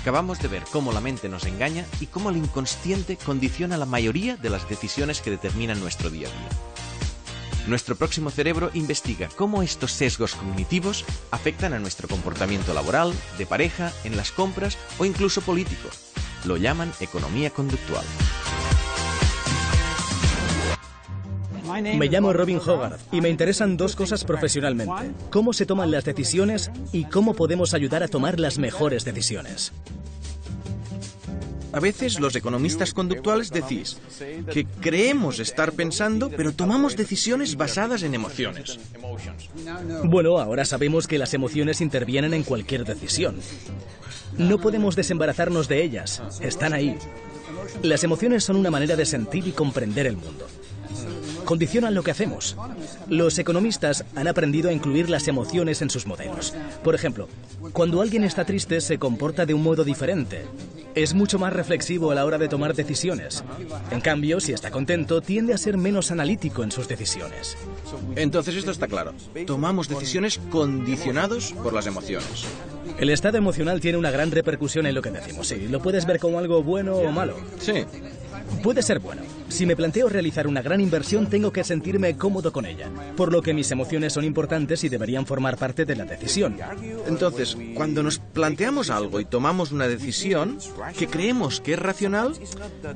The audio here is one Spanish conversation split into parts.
Acabamos de ver cómo la mente nos engaña y cómo el inconsciente condiciona la mayoría de las decisiones que determinan nuestro día a día. Nuestro próximo cerebro investiga cómo estos sesgos cognitivos afectan a nuestro comportamiento laboral, de pareja, en las compras o incluso político. Lo llaman economía conductual. Me llamo Robin Hogarth y me interesan dos cosas profesionalmente. Cómo se toman las decisiones y cómo podemos ayudar a tomar las mejores decisiones. A veces los economistas conductuales decís que creemos estar pensando, pero tomamos decisiones basadas en emociones. Bueno, ahora sabemos que las emociones intervienen en cualquier decisión. No podemos desembarazarnos de ellas, están ahí. Las emociones son una manera de sentir y comprender el mundo condicionan lo que hacemos. Los economistas han aprendido a incluir las emociones en sus modelos. Por ejemplo, cuando alguien está triste se comporta de un modo diferente. Es mucho más reflexivo a la hora de tomar decisiones. En cambio, si está contento, tiende a ser menos analítico en sus decisiones. Entonces esto está claro. Tomamos decisiones condicionados por las emociones. El estado emocional tiene una gran repercusión en lo que decimos. Sí, lo puedes ver como algo bueno o malo. Sí. Puede ser bueno. Si me planteo realizar una gran inversión, tengo que sentirme cómodo con ella, por lo que mis emociones son importantes y deberían formar parte de la decisión. Entonces, cuando nos planteamos algo y tomamos una decisión que creemos que es racional,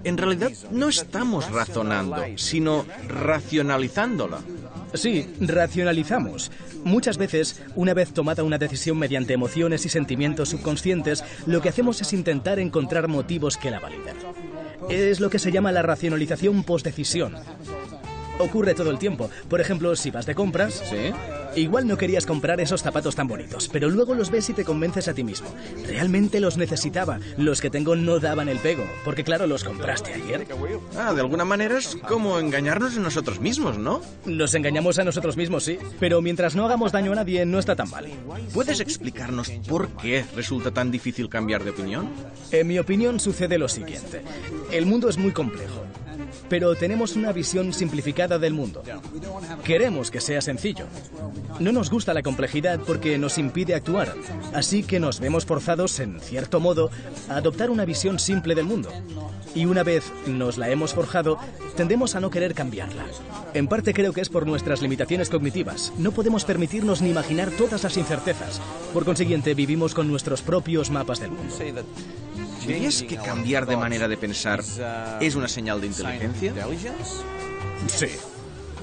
en realidad no estamos razonando, sino racionalizándola. Sí, racionalizamos. Muchas veces, una vez tomada una decisión mediante emociones y sentimientos subconscientes, lo que hacemos es intentar encontrar motivos que la validen. Es lo que se llama la racionalización post-decisión. Ocurre todo el tiempo. Por ejemplo, si vas de compras, ¿Sí? igual no querías comprar esos zapatos tan bonitos, pero luego los ves y te convences a ti mismo. Realmente los necesitaba. Los que tengo no daban el pego, porque claro, los compraste ayer. Ah, de alguna manera es como engañarnos en nosotros mismos, ¿no? Los engañamos a nosotros mismos, sí, pero mientras no hagamos daño a nadie, no está tan mal. ¿Puedes explicarnos por qué resulta tan difícil cambiar de opinión? En mi opinión sucede lo siguiente. El mundo es muy complejo, pero tenemos una visión simplificada del mundo. Queremos que sea sencillo. No nos gusta la complejidad porque nos impide actuar, así que nos vemos forzados, en cierto modo, a adoptar una visión simple del mundo. Y una vez nos la hemos forjado, tendemos a no querer cambiarla. En parte creo que es por nuestras limitaciones cognitivas. No podemos permitirnos ni imaginar todas las incertezas. Por consiguiente, vivimos con nuestros propios mapas del mundo. ¿Dirías que cambiar de manera de pensar es una señal de inteligencia? Sí.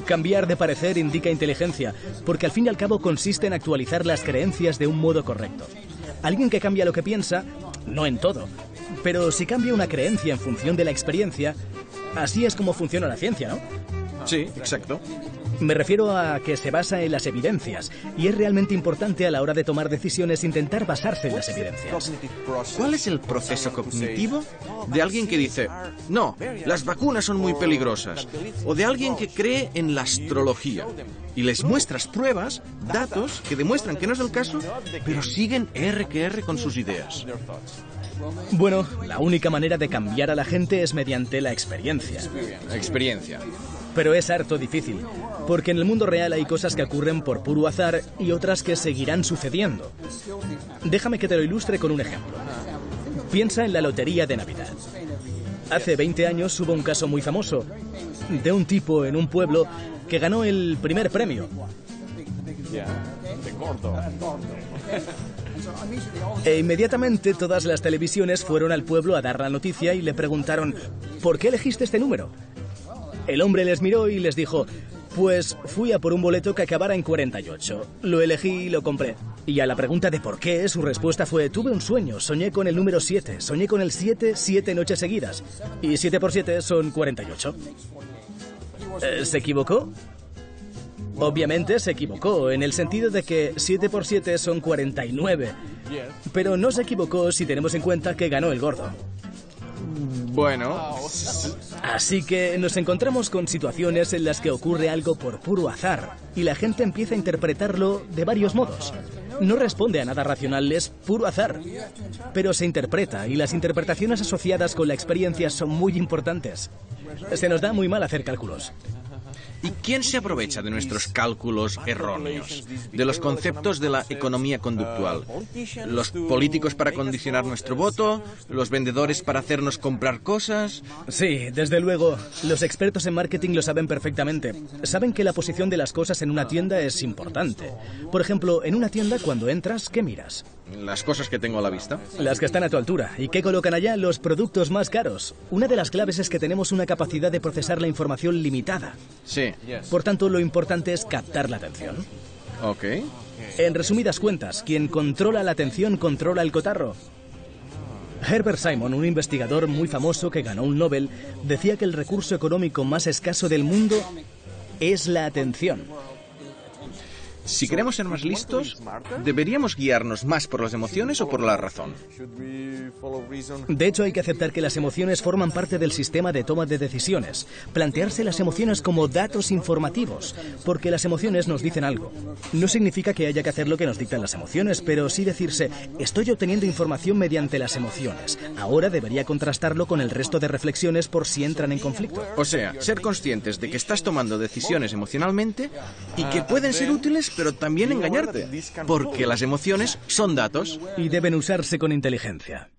Cambiar de parecer indica inteligencia, porque al fin y al cabo consiste en actualizar las creencias de un modo correcto. Alguien que cambia lo que piensa, no en todo, pero si cambia una creencia en función de la experiencia, así es como funciona la ciencia, ¿no? Sí, exacto. Me refiero a que se basa en las evidencias, y es realmente importante a la hora de tomar decisiones intentar basarse en las evidencias. ¿Cuál es el proceso cognitivo de alguien que dice, no, las vacunas son muy peligrosas? O de alguien que cree en la astrología y les muestras pruebas, datos que demuestran que no es el caso, pero siguen R que R con sus ideas. Bueno, la única manera de cambiar a la gente es mediante la experiencia. Experiencia. Pero es harto difícil, porque en el mundo real hay cosas que ocurren por puro azar y otras que seguirán sucediendo. Déjame que te lo ilustre con un ejemplo. Piensa en la lotería de Navidad. Hace 20 años hubo un caso muy famoso de un tipo en un pueblo que ganó el primer premio. E inmediatamente todas las televisiones fueron al pueblo a dar la noticia y le preguntaron, ¿por qué elegiste este número? El hombre les miró y les dijo, pues fui a por un boleto que acabara en 48. Lo elegí y lo compré. Y a la pregunta de por qué, su respuesta fue, tuve un sueño, soñé con el número 7, soñé con el 7 siete noches seguidas. Y 7 por 7 son 48. Eh, ¿Se equivocó? Obviamente se equivocó, en el sentido de que 7 por 7 son 49. Pero no se equivocó si tenemos en cuenta que ganó el gordo. Bueno, Así que nos encontramos con situaciones en las que ocurre algo por puro azar y la gente empieza a interpretarlo de varios modos. No responde a nada racional, es puro azar. Pero se interpreta y las interpretaciones asociadas con la experiencia son muy importantes. Se nos da muy mal hacer cálculos. ¿Y quién se aprovecha de nuestros cálculos erróneos, de los conceptos de la economía conductual? ¿Los políticos para condicionar nuestro voto? ¿Los vendedores para hacernos comprar cosas? Sí, desde luego. Los expertos en marketing lo saben perfectamente. Saben que la posición de las cosas en una tienda es importante. Por ejemplo, en una tienda cuando entras, ¿qué miras? Las cosas que tengo a la vista. Las que están a tu altura. ¿Y qué colocan allá? Los productos más caros. Una de las claves es que tenemos una capacidad de procesar la información limitada. Sí. Por tanto, lo importante es captar la atención. Ok. En resumidas cuentas, quien controla la atención controla el cotarro. Herbert Simon, un investigador muy famoso que ganó un Nobel, decía que el recurso económico más escaso del mundo es la atención. Si queremos ser más listos, ¿deberíamos guiarnos más por las emociones o por la razón? De hecho, hay que aceptar que las emociones forman parte del sistema de toma de decisiones. Plantearse las emociones como datos informativos, porque las emociones nos dicen algo. No significa que haya que hacer lo que nos dictan las emociones, pero sí decirse, estoy obteniendo información mediante las emociones. Ahora debería contrastarlo con el resto de reflexiones por si entran en conflicto. O sea, ser conscientes de que estás tomando decisiones emocionalmente y que pueden ser útiles pero también engañarte, porque las emociones son datos. Y deben usarse con inteligencia.